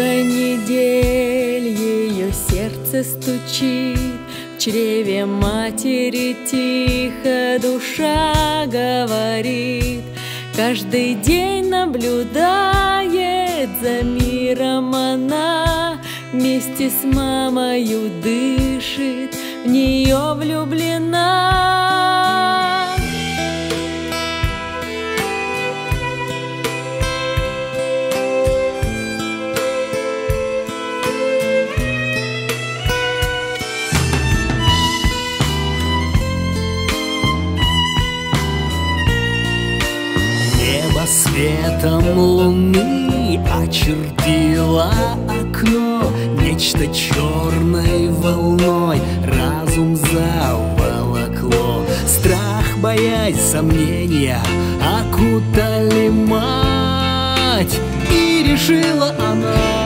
недель ее сердце стучит, В чреве матери тихо душа говорит, Каждый день наблюдает за миром она, Вместе с мамою дышит, в нее влюблена. Светом луны очертило окно Нечто черной волной. Разум заволокло. Страх, боязнь, сомнения окутали мать И решила она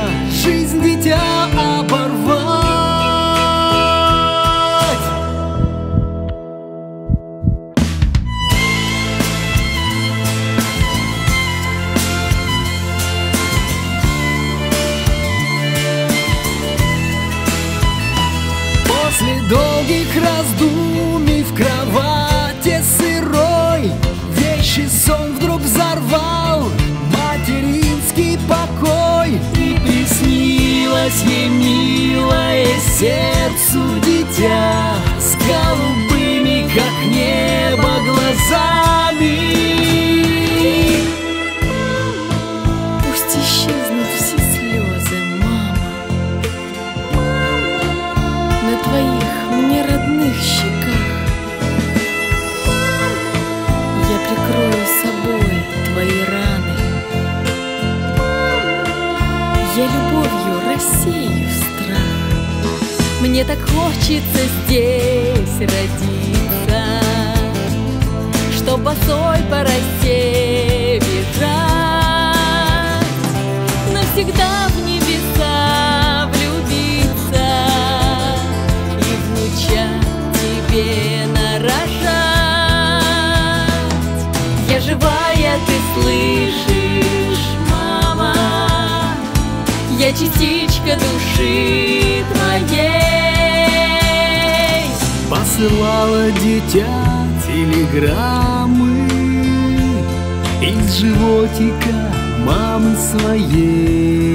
долгих раздумий рассею страх. Мне так хочется здесь родиться, Чтоб босой по росе бежать, Навсегда в небеса влюбиться И внучат тебе нарожать. Я частичка души твоей. Посылала дитя телеграммы Из животика мамы своей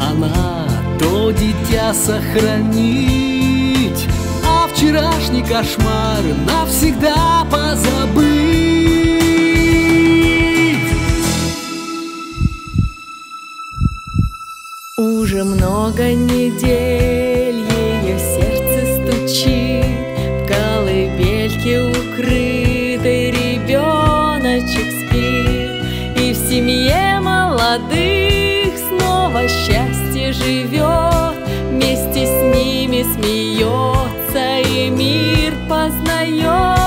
она то дитя сохранить А вчерашний кошмар навсегда позабыть. Уже много недель ее сердце стучит В колыбельке укрытый ребеночек спит И в семье молодых снова счастье живет Вместе с ними смеется и мир познает